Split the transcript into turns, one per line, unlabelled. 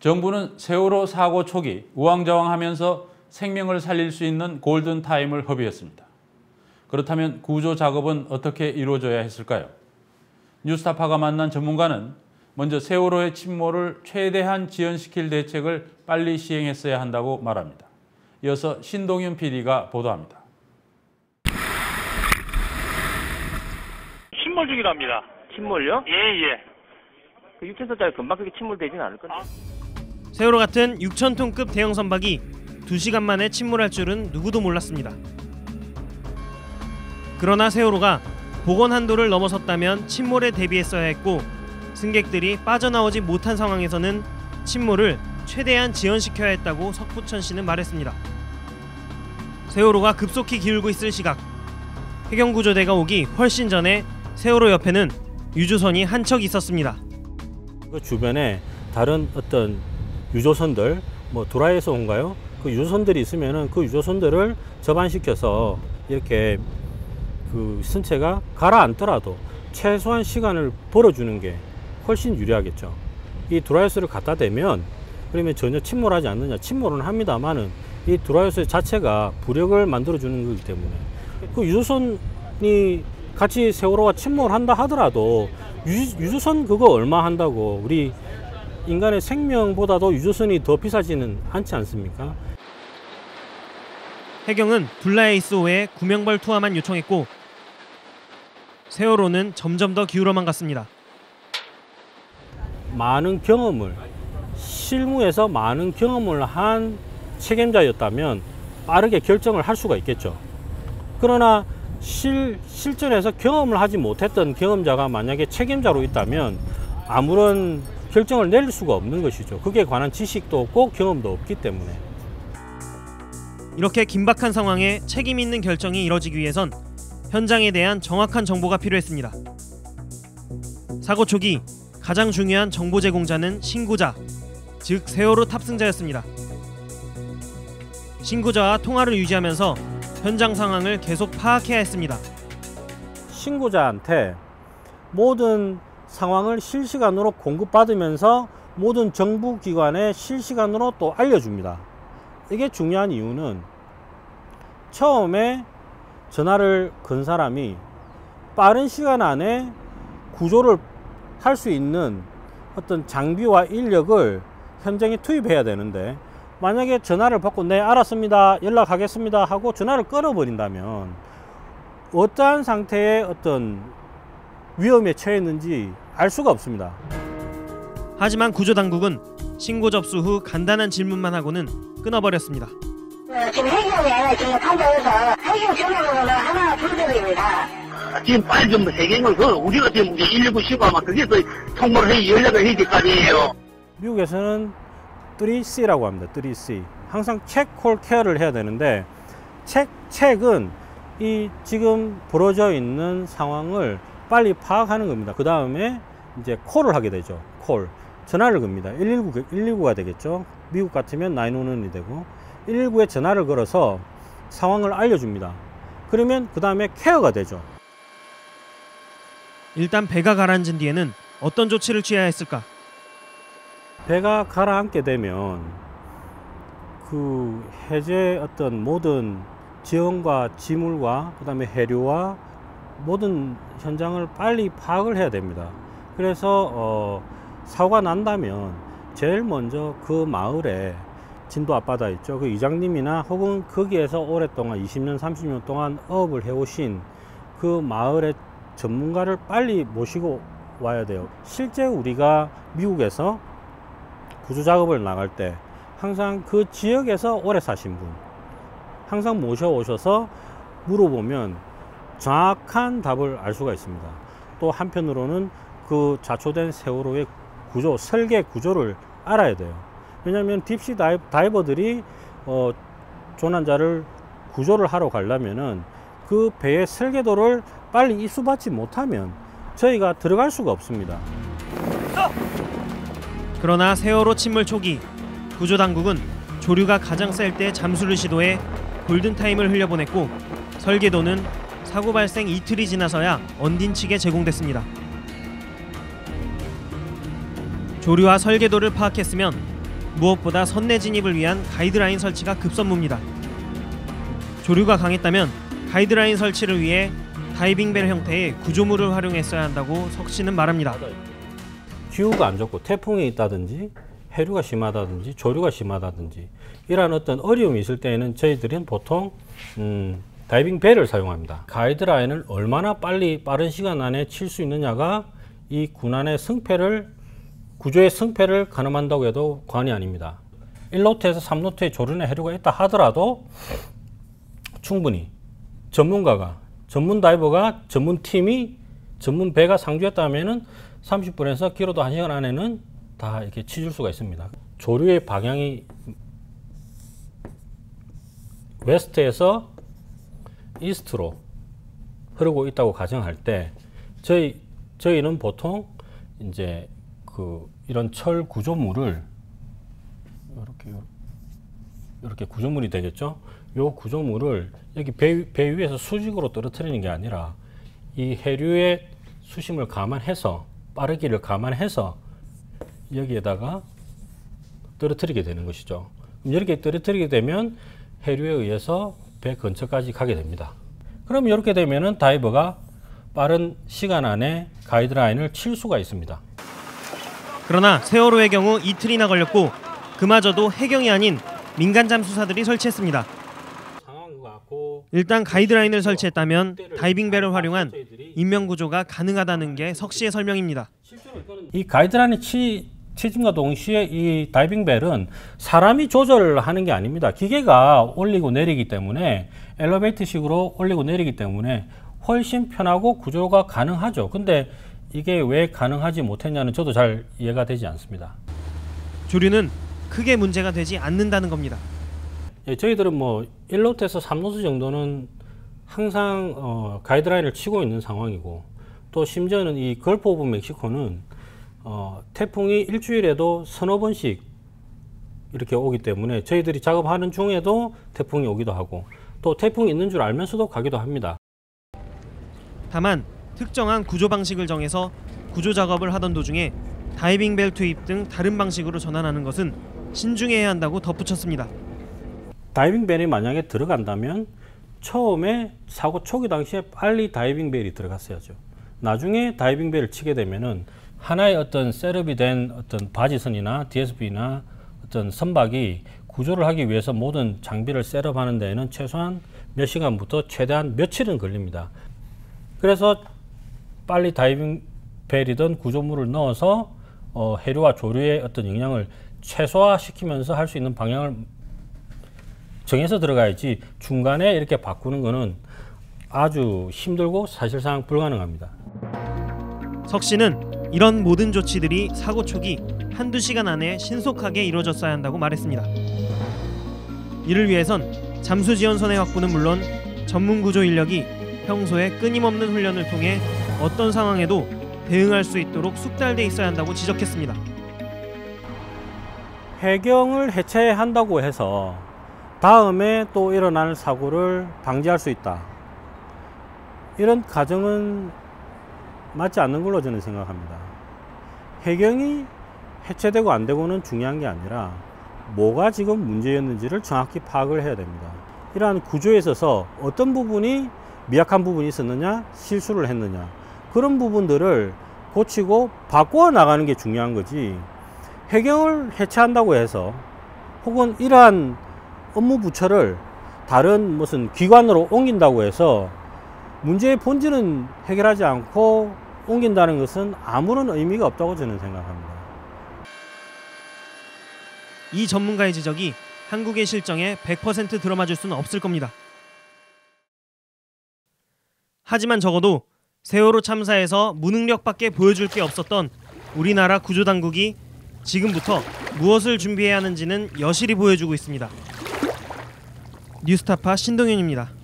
정부는 세월호 사고 초기 우왕좌왕하면서 생명을 살릴 수 있는 골든 타임을 허비했습니다. 그렇다면 구조 작업은 어떻게 이루어져야 했을까요? 뉴스타파가 만난 전문가는 먼저 세월호의 침몰을 최대한 지연시킬 대책을 빨리 시행했어야 한다고 말합니다. 이어서 신동윤 PD가 보도합니다.
침몰 중이랍니다.
침몰요?
예, 예.
그 6천톤짜리 금방 그렇게 침몰되진 않을 건데.
세월호 같은 6,000톤급 대형 선박이 2시간 만에 침몰할 줄은 누구도 몰랐습니다. 그러나 세월호가 복원 한도를 넘어섰다면 침몰에 대비했어야 했고 승객들이 빠져나오지 못한 상황에서는 침몰을 최대한 지연시켜야 했다고 석부천 씨는 말했습니다. 세월호가 급속히 기울고 있을 시각 해경구조대가 오기 훨씬 전에 세월호 옆에는 유조선이 한 척 있었습니다.
그 주변에 다른 어떤 유조선들 뭐 두라이에서 온가요? 그 유조선들이 있으면은 그 유조선들을 접안시켜서 이렇게 그 선체가 가라앉더라도 최소한 시간을 벌어주는 게 훨씬 유리하겠죠. 이 드라이어스를 갖다 대면 그러면 전혀 침몰하지 않느냐? 침몰은 합니다만은 이 드라이어스 자체가 부력을 만들어 주는 거기 때문에 그 유조선이 같이 세월호가 침몰한다 하더라도 유, 유조선 그거 얼마 한다고 우리 인간의 생명보다도 유조선이 더 비싸지는 않지 않습니까?
해경은 둘라에이스호에 구명벌 투하만 요청했고 세월호는 점점 더 기울어만 갔습니다.
많은 경험을 실무에서 많은 경험을 한 책임자였다면 빠르게 결정을 할 수가 있겠죠. 그러나 실, 실전에서 경험을 하지 못했던 경험자가 만약에 책임자로 있다면 아무런 결정을 내릴 수가 없는 것이죠. 그게 관한 지식도 없고 경험도 없기 때문에.
이렇게 긴박한 상황에 책임 있는 결정이 이뤄지기 위해선 현장에 대한 정확한 정보가 필요했습니다. 사고 초기 가장 중요한 정보 제공자는 신고자, 즉 세월호 탑승자였습니다. 신고자와 통화를 유지하면서 현장 상황을 계속 파악해야 했습니다.
신고자한테 모든 상황을 실시간으로 공급받으면서 모든 정부 기관에 실시간으로 또 알려줍니다. 이게 중요한 이유는 처음에 전화를 건 사람이 빠른 시간 안에 구조를 할 수 있는 어떤 장비와 인력을 현장에 투입해야 되는데 만약에 전화를 받고 네 알았습니다 연락하겠습니다 하고 전화를 끊어버린다면 어떠한 상태의 어떤 위험에 처했는지 알 수가 없습니다.
하지만 구조 당국은 신고 접수 후 간단한 질문만 하고는 끊어버렸습니다.
어, 지금 해경에 지금 판정해서 해경 전화번호는 하나 불대입니다.
지금 빨리 좀 해경을 그 우리가 지금 이제 119 쉬고 아마 그게 또 통보를 해 연락을 해야 될거 아니에요.
미국에서는 3C라고 합니다. 3C. 항상 책, 콜, 케어를 해야 되는데 책, 책은 이 지금 벌어져 있는 상황을 빨리 파악하는 겁니다. 그 다음에 이제 콜을 하게 되죠. 콜. 전화를 겁니다. 119, 119가 되겠죠. 미국 같으면 911이 되고 119에 전화를 걸어서 상황을 알려줍니다. 그러면 그 다음에 케어가 되죠.
일단 배가 가라앉은 뒤에는 어떤 조치를 취해야 했을까?
배가 가라앉게 되면 그 해제 어떤 모든 지형과 지물과 그다음에 해류와 모든 현장을 빨리 파악을 해야 됩니다. 그래서 어, 사고가 난다면 제일 먼저 그 마을에 진도 앞바다 있죠. 그 이장님이나 혹은 거기에서 오랫동안 20년, 30년 동안 어업을 해오신 그 마을의 전문가를 빨리 모시고 와야 돼요. 실제 우리가 미국에서 구조 작업을 나갈 때 항상 그 지역에서 오래 사신 분 항상 모셔 오셔서 물어보면 정확한 답을 알 수가 있습니다. 또 한편으로는 그 자초된 세월호의 구조, 설계 구조를 알아야 돼요. 왜냐하면 딥시 다이 버, 들이 어, 조난자를 구조를 하러 가려면은 그 배의 설계도를 빨리 입수받지 못하면 저희가 들어갈 수가 없습니다.
그러나 세월호 침몰 초기 구조 당국은 조류가 가장 셀 때 잠수를 시도해 골든 타임을 흘려보냈고 설계도는 사고 발생 이틀이 지나서야 언딘 측에 제공됐습니다. 조류와 설계도를 파악했으면 무엇보다 선내 진입을 위한 가이드라인 설치가 급선무입니다. 조류가 강했다면 가이드라인 설치를 위해 다이빙벨 형태의 구조물을 활용했어야 한다고 석 씨는 말합니다.
기후가 안 좋고 태풍이 있다든지 해류가 심하다든지 조류가 심하다든지 이러한 어떤 어려움이 있을 때에는 저희들은 보통 음, 다이빙 배를 사용합니다. 가이드라인을 얼마나 빨리 빠른 시간 안에 칠 수 있느냐가 이 군안의 승패를 구조의 승패를 가늠한다고 해도 과언이 아닙니다. 1노트에서 3노트의 조류나 해류가 있다 하더라도 충분히 전문가가 전문 다이버가 전문 팀이 전문 배가 상주했다면은 30분에서 길어도 1시간 안에는 다 이렇게 치줄 수가 있습니다. 조류의 방향이 웨스트에서 이스트로 흐르고 있다고 가정할 때 저희 저희는 보통 이제 그 이런 철 구조물을 이렇게 이렇게 구조물이 되겠죠. 요 구조물을 여기 배, 배 위에서 수직으로 떨어뜨리는 게 아니라 이 해류의 수심을 감안해서 빠르기를 감안해서 여기에다가 떨어뜨리게 되는 것이죠. 이렇게 떨어뜨리게 되면 해류에 의해서 배 근처까지 가게 됩니다. 그럼 이렇게 되면은 다이버가 빠른 시간 안에 가이드라인을 칠 수가 있습니다.
그러나 세월호의 경우 이틀이나 걸렸고 그마저도 해경이 아닌 민간 잠수사들이 설치했습니다. 일단 가이드라인을 설치했다면 다이빙벨을 활용한 인명 구조가 가능하다는 게 석 씨의 설명입니다.
이 가이드라인의 치, 치짐과 동시에 이 다이빙 벨은 사람이 조절하는 게 아닙니다. 기계가 올리고 내리기 때문에 엘리베이터식으로 올리고 내리기 때문에 훨씬 편하고 구조가 가능하죠. 근데 이게 왜 가능하지 못했냐는 저도 잘 이해가 되지 않습니다.
조류는 크게 문제가 되지 않는다는 겁니다.
예, 저희들은 뭐 1노트에서 3노트 정도는 항상 어, 가이드라인을 치고 있는 상황이고 또 심지어는 이 Gulf of Mexico는 어, 태풍이 일주일에도 서너 번씩 이렇게 오기 때문에 저희들이 작업하는 중에도 태풍이 오기도 하고 또 태풍이 있는 줄 알면서도 가기도 합니다.
다만 특정한 구조 방식을 정해서 구조 작업을 하던 도중에 다이빙 벨 투입 등 다른 방식으로 전환하는 것은 신중해야 한다고 덧붙였습니다.
다이빙 벨이 만약에 들어간다면 처음에 사고 초기 당시에 빨리 다이빙 벨이 들어갔어야죠. 나중에 다이빙 벨을 치게 되면은 하나의 어떤 setup이 된 어떤 바지선이나 DSB나 어떤 선박이 구조를 하기 위해서 모든 장비를 setup하는 데에는 최소한 몇 시간부터 최대한 며칠은 걸립니다. 그래서 빨리 다이빙 벨이든 구조물을 넣어서 어, 해류와 조류의 어떤 영향을 최소화시키면서 할 수 있는 방향을 정해서 들어가야지 중간에 이렇게 바꾸는 거는 아주 힘들고 사실상 불가능합니다.
석 씨는 이런 모든 조치들이 사고 초기 한두 시간 안에 신속하게 이루어졌어야 한다고 말했습니다. 이를 위해선 잠수 지원선의 확보는 물론 전문 구조 인력이 평소에 끊임없는 훈련을 통해 어떤 상황에도 대응할 수 있도록 숙달돼 있어야 한다고 지적했습니다.
해경을 해체한다고 해서 다음에 또 일어날 사고를 방지할 수 있다. 이런 가정은 맞지 않는 걸로 저는 생각합니다. 해경이 해체되고 안 되고는 중요한 게 아니라 뭐가 지금 문제였는지를 정확히 파악을 해야 됩니다. 이러한 구조에 있어서 어떤 부분이 미약한 부분이 있었느냐, 실수를 했느냐, 그런 부분들을 고치고 바꾸어 나가는 게 중요한 거지. 해경을 해체한다고 해서 혹은 이러한 업무 부처를 다른 무슨 기관으로 옮긴다고 해서 문제의 본질은 해결하지 않고 옮긴다는 것은 아무런 의미가 없다고 저는 생각합니다.
이 전문가의 지적이 한국의 실정에 100% 들어맞을 수는 없을 겁니다. 하지만 적어도 세월호 참사에서 무능력밖에 보여줄 게 없었던 우리나라 구조당국이 지금부터 무엇을 준비해야 하는지는 여실히 보여주고 있습니다. 뉴스타파 신동윤입니다.